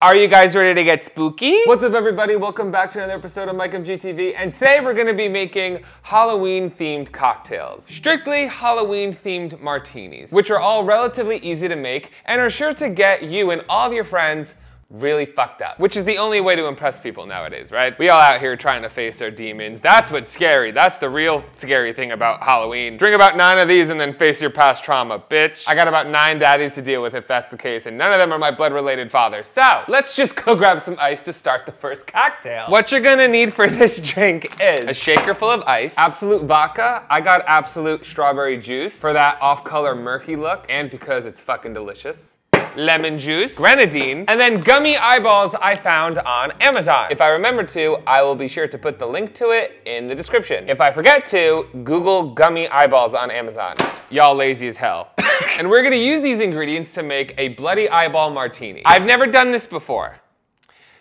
Are you guys ready to get spooky? What's up everybody? Welcome back to another episode of Mike MGTV and today we're gonna be making Halloween themed cocktails. Strictly Halloween themed martinis, which are all relatively easy to make and are sure to get you and all of your friends really fucked up, which is the only way to impress people nowadays, right? We all out here trying to face our demons. That's what's scary. That's the real scary thing about Halloween. Drink about nine of these and then face your past trauma, bitch. I got about nine daddies to deal with if that's the case, and none of them are my blood-related father. So, let's just go grab some ice to start the first cocktail. What you're gonna need for this drink is a shaker full of ice, Absolut vodka. I got Absolut strawberry juice for that off-color murky look, and because it's fucking delicious lemon juice, grenadine, and then gummy eyeballs I found on Amazon. If I remember to, I will be sure to put the link to it in the description. If I forget to, Google gummy eyeballs on Amazon. Y'all lazy as hell. and we're gonna use these ingredients to make a bloody eyeball martini. I've never done this before.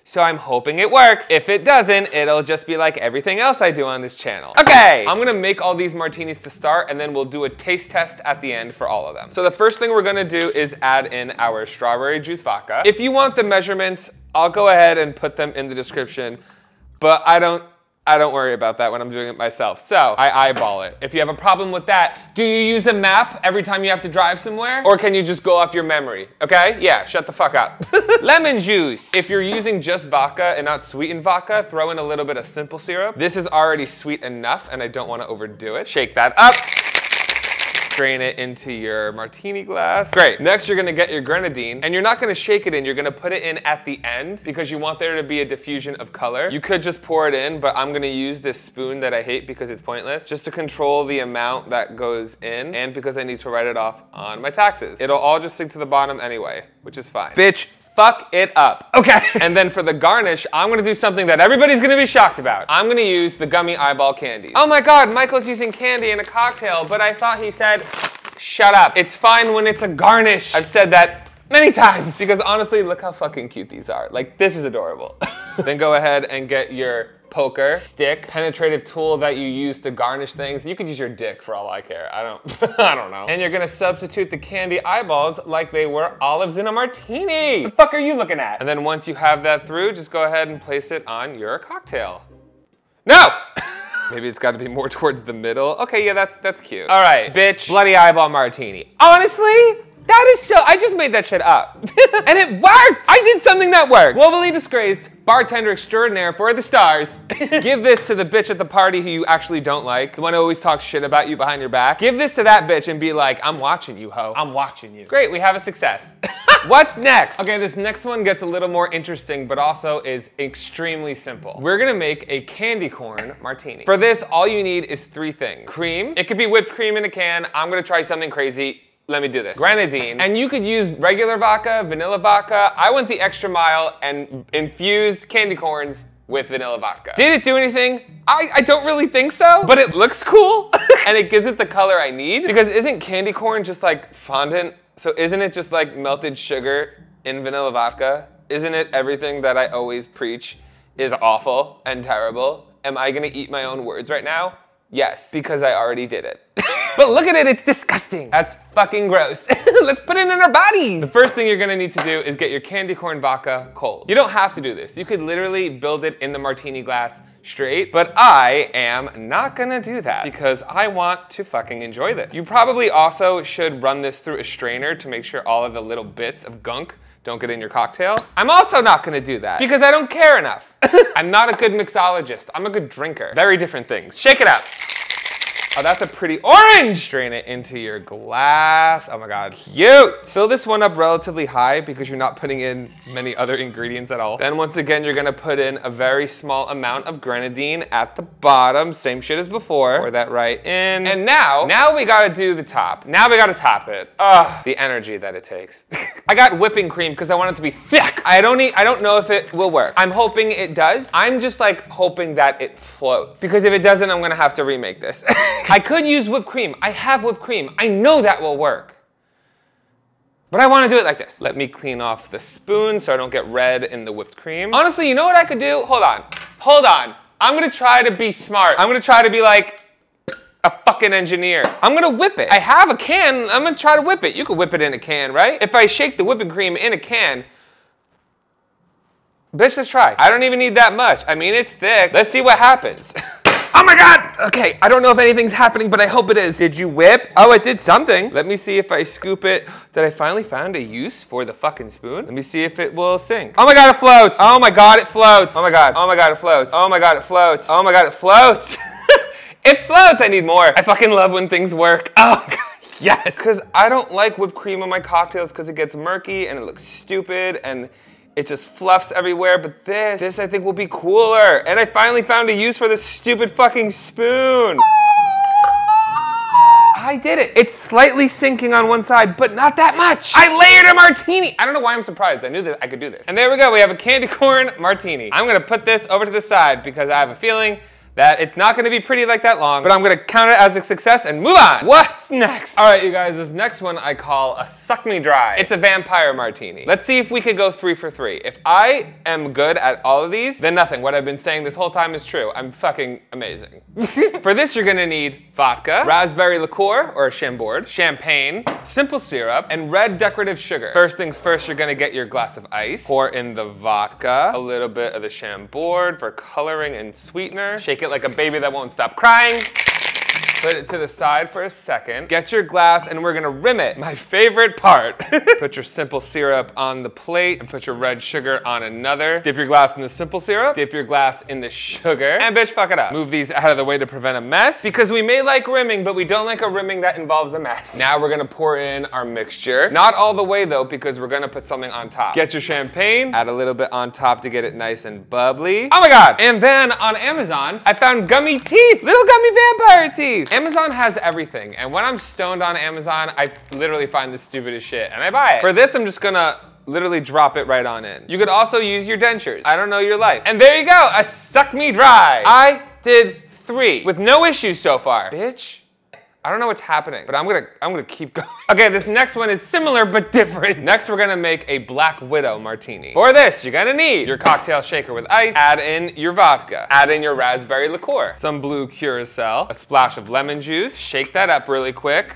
So I'm hoping it works. If it doesn't, it'll just be like everything else I do on this channel. Okay, I'm gonna make all these martinis to start and then we'll do a taste test at the end for all of them. So the first thing we're gonna do is add in our strawberry juice vodka. If you want the measurements, I'll go ahead and put them in the description, but I don't I don't worry about that when I'm doing it myself. So I eyeball it. If you have a problem with that, do you use a map every time you have to drive somewhere? Or can you just go off your memory? Okay? Yeah, shut the fuck up. Lemon juice. If you're using just vodka and not sweetened vodka, throw in a little bit of simple syrup. This is already sweet enough and I don't want to overdo it. Shake that up strain it into your martini glass. Great. Next, you're gonna get your grenadine and you're not gonna shake it in, you're gonna put it in at the end because you want there to be a diffusion of color. You could just pour it in, but I'm gonna use this spoon that I hate because it's pointless, just to control the amount that goes in and because I need to write it off on my taxes. It'll all just sink to the bottom anyway, which is fine. Bitch, fuck it up. Okay. and then for the garnish, I'm gonna do something that everybody's gonna be shocked about. I'm gonna use the gummy eyeball candy. Oh my God, Michael's using candy in a cocktail, but I thought he said, shut up. It's fine when it's a garnish. I've said that many times because honestly, look how fucking cute these are. Like, this is adorable. then go ahead and get your poker, stick, penetrative tool that you use to garnish things. You could use your dick for all I care. I don't, I don't know. And you're gonna substitute the candy eyeballs like they were olives in a martini. The fuck are you looking at? And then once you have that through, just go ahead and place it on your cocktail. No! Maybe it's gotta be more towards the middle. Okay, yeah, that's that's cute. All right, bitch, bloody eyeball martini. Honestly, that is so, I just made that shit up. and it worked! I did something that worked. Globally disgraced, bartender extraordinaire for the stars. Give this to the bitch at the party who you actually don't like, the one who always talks shit about you behind your back. Give this to that bitch and be like, I'm watching you, ho. I'm watching you. Great, we have a success. What's next? Okay, this next one gets a little more interesting, but also is extremely simple. We're gonna make a candy corn martini. For this, all you need is three things. Cream, it could be whipped cream in a can. I'm gonna try something crazy let me do this. Grenadine. And you could use regular vodka, vanilla vodka. I went the extra mile and infused candy corns with vanilla vodka. Did it do anything? I, I don't really think so, but it looks cool and it gives it the color I need because isn't candy corn just like fondant? So isn't it just like melted sugar in vanilla vodka? Isn't it everything that I always preach is awful and terrible? Am I gonna eat my own words right now? Yes, because I already did it. but look at it, it's disgusting. That's fucking gross. Let's put it in our bodies. The first thing you're gonna need to do is get your candy corn vodka cold. You don't have to do this. You could literally build it in the martini glass straight, but I am not gonna do that because I want to fucking enjoy this. You probably also should run this through a strainer to make sure all of the little bits of gunk don't get in your cocktail. I'm also not gonna do that because I don't care enough. I'm not a good mixologist. I'm a good drinker. Very different things. Shake it up. Oh, that's a pretty orange. Strain it into your glass. Oh my God, cute. Fill this one up relatively high because you're not putting in many other ingredients at all. Then once again, you're gonna put in a very small amount of grenadine at the bottom. Same shit as before. Pour that right in. And now, now we gotta do the top. Now we gotta top it. Ugh, the energy that it takes. I got whipping cream because I want it to be thick. I don't need, I don't know if it will work. I'm hoping it does. I'm just like hoping that it floats because if it doesn't, I'm gonna have to remake this. I could use whipped cream. I have whipped cream. I know that will work. But I want to do it like this. Let me clean off the spoon so I don't get red in the whipped cream. Honestly, you know what I could do? Hold on. Hold on. I'm going to try to be smart. I'm going to try to be like a fucking engineer. I'm going to whip it. I have a can. I'm going to try to whip it. You could whip it in a can, right? If I shake the whipping cream in a can, Bitch, let's try. I don't even need that much. I mean, it's thick. Let's see what happens. oh my God! Okay, I don't know if anything's happening, but I hope it is. Did you whip? Oh, it did something. Let me see if I scoop it. Did I finally find a use for the fucking spoon? Let me see if it will sink. Oh my God, it floats. Oh my God, it floats. Oh my God. Oh my God, it floats. Oh my God, it floats. Oh my God, it floats. it floats. I need more. I fucking love when things work. Oh God. Yes, because I don't like whipped cream in my cocktails because it gets murky and it looks stupid and it just fluffs everywhere, but this, this I think will be cooler. And I finally found a use for this stupid fucking spoon. I did it. It's slightly sinking on one side, but not that much. I layered a martini. I don't know why I'm surprised. I knew that I could do this. And there we go. We have a candy corn martini. I'm gonna put this over to the side because I have a feeling that it's not gonna be pretty like that long, but I'm gonna count it as a success and move on. What's next? All right, you guys, this next one I call a suck me dry. It's a vampire martini. Let's see if we could go three for three. If I am good at all of these, then nothing. What I've been saying this whole time is true. I'm fucking amazing. for this, you're gonna need vodka, raspberry liqueur or a chambord, champagne, simple syrup, and red decorative sugar. First things first, you're gonna get your glass of ice, pour in the vodka, a little bit of the chambord for coloring and sweetener, shake it like a baby that won't stop crying. Put it to the side for a second. Get your glass and we're gonna rim it. My favorite part. put your simple syrup on the plate and put your red sugar on another. Dip your glass in the simple syrup. Dip your glass in the sugar. And bitch, fuck it up. Move these out of the way to prevent a mess because we may like rimming, but we don't like a rimming that involves a mess. Now we're gonna pour in our mixture. Not all the way though, because we're gonna put something on top. Get your champagne, add a little bit on top to get it nice and bubbly. Oh my God. And then on Amazon, I found gummy teeth, little gummy vampire teeth. Amazon has everything, and when I'm stoned on Amazon, I literally find the stupidest shit, and I buy it. For this, I'm just gonna literally drop it right on in. You could also use your dentures. I don't know your life. And there you go, a suck me dry. I did three with no issues so far. Bitch. I don't know what's happening, but I'm gonna I'm gonna keep going. Okay, this next one is similar but different. Next, we're gonna make a Black Widow martini. For this, you're gonna need your cocktail shaker with ice, add in your vodka, add in your raspberry liqueur, some blue curacao, a splash of lemon juice, shake that up really quick.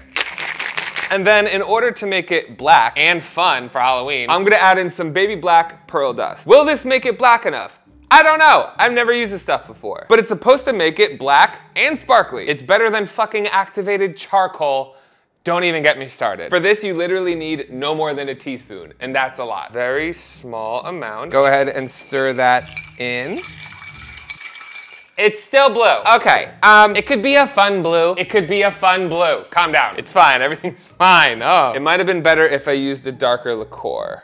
And then in order to make it black and fun for Halloween, I'm gonna add in some baby black pearl dust. Will this make it black enough? I don't know. I've never used this stuff before. But it's supposed to make it black and sparkly. It's better than fucking activated charcoal. Don't even get me started. For this, you literally need no more than a teaspoon, and that's a lot. Very small amount. Go ahead and stir that in. It's still blue. Okay, um, it could be a fun blue. It could be a fun blue. Calm down. It's fine, everything's fine. Oh, it might have been better if I used a darker liqueur.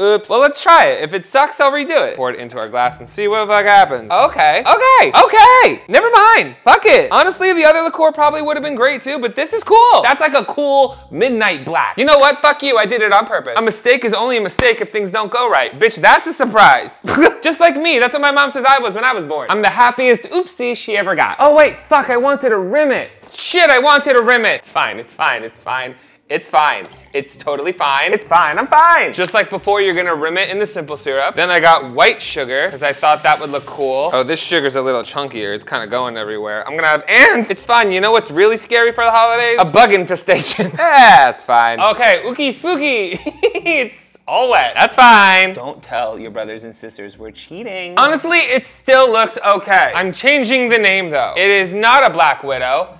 Oops. Well, let's try it. If it sucks, I'll redo it. Pour it into our glass and see what the fuck happens. Okay. Okay. Okay. Never mind. Fuck it. Honestly, the other liqueur probably would have been great too, but this is cool. That's like a cool midnight black. You know what? Fuck you. I did it on purpose. A mistake is only a mistake if things don't go right. Bitch, that's a surprise. Just like me. That's what my mom says I was when I was born. I'm the happiest oopsie she ever got. Oh, wait. Fuck. I wanted to rim it. Shit, I wanted to rim it. It's fine. It's fine. It's fine. It's fine. It's totally fine. It's fine. I'm fine. Just like before, you're gonna rim it in the simple syrup. Then I got white sugar because I thought that would look cool. Oh, this sugar's a little chunkier. It's kind of going everywhere. I'm gonna have, and it's fine. You know what's really scary for the holidays? A bug infestation. yeah, it's fine. Okay, ookie spooky. it's all wet. That's fine. Don't tell your brothers and sisters we're cheating. Honestly, it still looks okay. I'm changing the name though. It is not a Black Widow.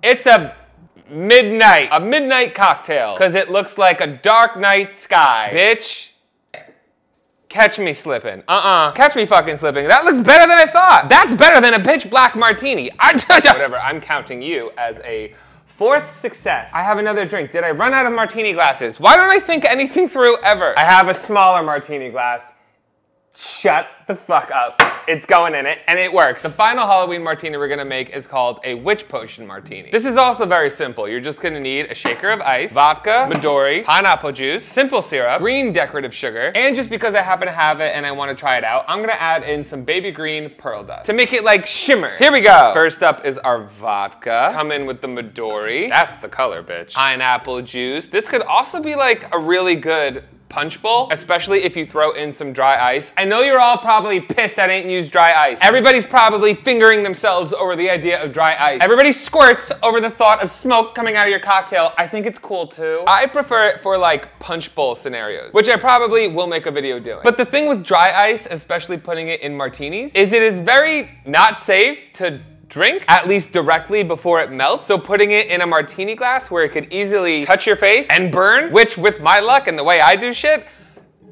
It's a midnight, a midnight cocktail, because it looks like a dark night sky. Bitch. Catch me slipping. Uh-uh. Catch me fucking slipping. That looks better than I thought. That's better than a pitch black martini. I Whatever, I'm counting you as a fourth success. I have another drink. Did I run out of martini glasses? Why don't I think anything through ever? I have a smaller martini glass. Shut the fuck up. It's going in it, and it works. The final Halloween martini we're gonna make is called a witch potion martini. This is also very simple. You're just gonna need a shaker of ice, vodka, Midori, pineapple juice, simple syrup, green decorative sugar, and just because I happen to have it and I wanna try it out, I'm gonna add in some baby green pearl dust to make it like shimmer. Here we go. First up is our vodka. Come in with the Midori. That's the color, bitch. Pineapple juice. This could also be like a really good punch bowl, especially if you throw in some dry ice. I know you're all probably pissed I didn't use dry ice. Everybody's probably fingering themselves over the idea of dry ice. Everybody squirts over the thought of smoke coming out of your cocktail. I think it's cool too. I prefer it for like punch bowl scenarios, which I probably will make a video doing. But the thing with dry ice, especially putting it in martinis, is it is very not safe to drink, at least directly before it melts. So putting it in a martini glass where it could easily touch your face and burn, which with my luck and the way I do shit,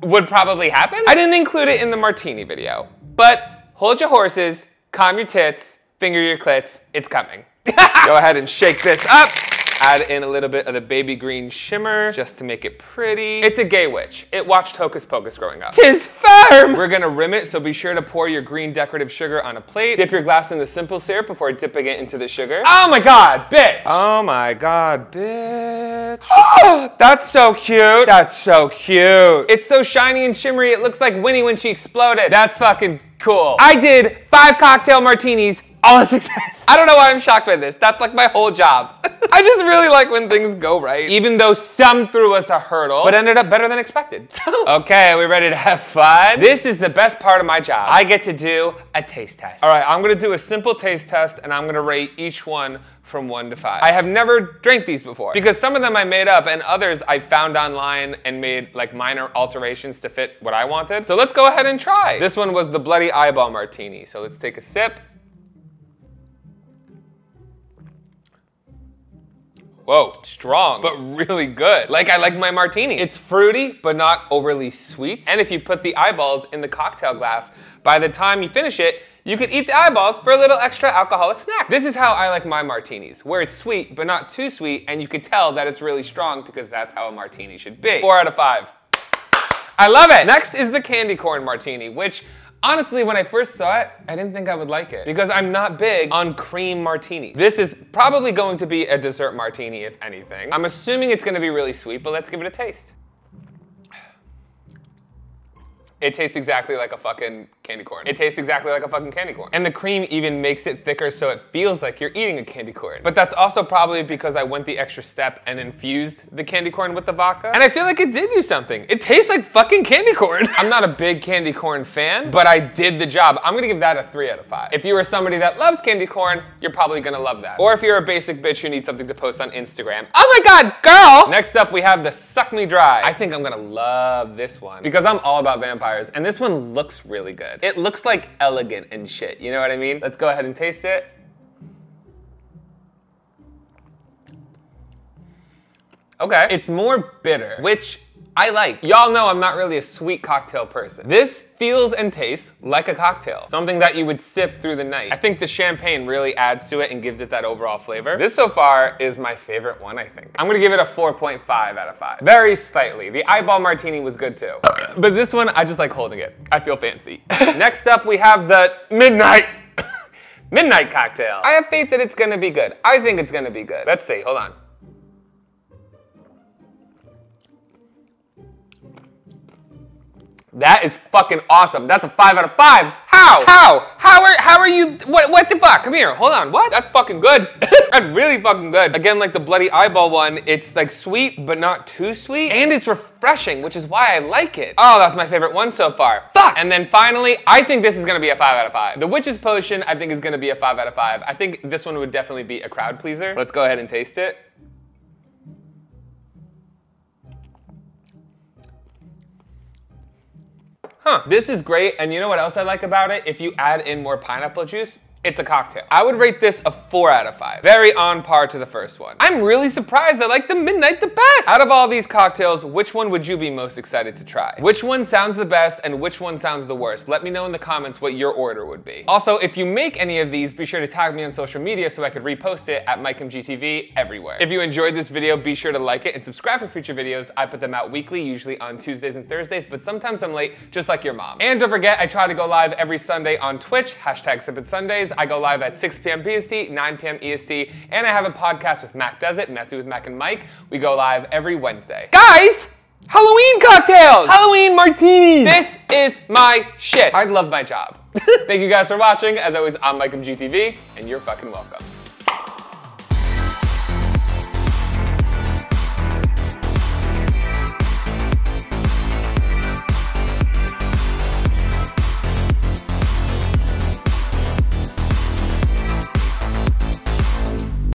would probably happen. I didn't include it in the martini video, but hold your horses, calm your tits, finger your clits, it's coming. Go ahead and shake this up. Add in a little bit of the baby green shimmer just to make it pretty. It's a gay witch. It watched Hocus Pocus growing up. Tis firm! We're gonna rim it, so be sure to pour your green decorative sugar on a plate. Dip your glass in the simple syrup before dipping it into the sugar. Oh my god, bitch! Oh my god, bitch. Oh, that's so cute. That's so cute. It's so shiny and shimmery, it looks like Winnie when she exploded. That's fucking cool. I did five cocktail martinis all a success. I don't know why I'm shocked by this. That's like my whole job. I just really like when things go right, even though some threw us a hurdle, but ended up better than expected. So, okay, are we ready to have fun? This is the best part of my job. I get to do a taste test. All right, I'm gonna do a simple taste test and I'm gonna rate each one from one to five. I have never drank these before because some of them I made up and others I found online and made like minor alterations to fit what I wanted. So let's go ahead and try. This one was the Bloody Eyeball Martini. So let's take a sip. Whoa, strong, but really good. Like I like my martini. It's fruity, but not overly sweet. And if you put the eyeballs in the cocktail glass, by the time you finish it, you could eat the eyeballs for a little extra alcoholic snack. This is how I like my martinis, where it's sweet, but not too sweet, and you could tell that it's really strong because that's how a martini should be. Four out of five. I love it. Next is the candy corn martini, which Honestly, when I first saw it, I didn't think I would like it because I'm not big on cream martini. This is probably going to be a dessert martini, if anything. I'm assuming it's gonna be really sweet, but let's give it a taste. It tastes exactly like a fucking candy corn. It tastes exactly like a fucking candy corn. And the cream even makes it thicker so it feels like you're eating a candy corn. But that's also probably because I went the extra step and infused the candy corn with the vodka. And I feel like it did do something. It tastes like fucking candy corn. I'm not a big candy corn fan, but I did the job. I'm gonna give that a three out of five. If you are somebody that loves candy corn, you're probably gonna love that. Or if you're a basic bitch who needs something to post on Instagram, oh my god, girl! Next up, we have the Suck Me Dry. I think I'm gonna love this one because I'm all about vampires and this one looks really good. It looks like elegant and shit, you know what I mean? Let's go ahead and taste it. Okay, it's more bitter, which I like. Y'all know I'm not really a sweet cocktail person. This feels and tastes like a cocktail, something that you would sip through the night. I think the champagne really adds to it and gives it that overall flavor. This so far is my favorite one, I think. I'm gonna give it a 4.5 out of 5. Very slightly. The eyeball martini was good too. But this one, I just like holding it. I feel fancy. Next up, we have the midnight midnight cocktail. I have faith that it's gonna be good. I think it's gonna be good. Let's see, hold on. That is fucking awesome. That's a five out of five. How? How? How are how are you? What what the fuck? Come here. Hold on. What? That's fucking good. That's really fucking good. Again, like the bloody eyeball one, it's like sweet but not too sweet, and it's refreshing, which is why I like it. Oh, that's my favorite one so far. Fuck. And then finally, I think this is gonna be a five out of five. The witch's potion, I think, is gonna be a five out of five. I think this one would definitely be a crowd pleaser. Let's go ahead and taste it. Huh, this is great. And you know what else I like about it? If you add in more pineapple juice, it's a cocktail. I would rate this a four out of five. Very on par to the first one. I'm really surprised I like the Midnight the best. Out of all these cocktails, which one would you be most excited to try? Which one sounds the best and which one sounds the worst? Let me know in the comments what your order would be. Also, if you make any of these, be sure to tag me on social media so I could repost it at MikeMGTV everywhere. If you enjoyed this video, be sure to like it and subscribe for future videos. I put them out weekly, usually on Tuesdays and Thursdays, but sometimes I'm late, just like your mom. And don't forget, I try to go live every Sunday on Twitch, hashtag Sip It Sundays. I go live at 6 p.m. PST, 9 p.m. EST, and I have a podcast with Mac Does It, Messy with Mac and Mike. We go live every Wednesday. Guys! Halloween cocktails! Halloween martinis! This is my shit. I love my job. Thank you guys for watching. As always, I'm Mike from GTV, and you're fucking welcome.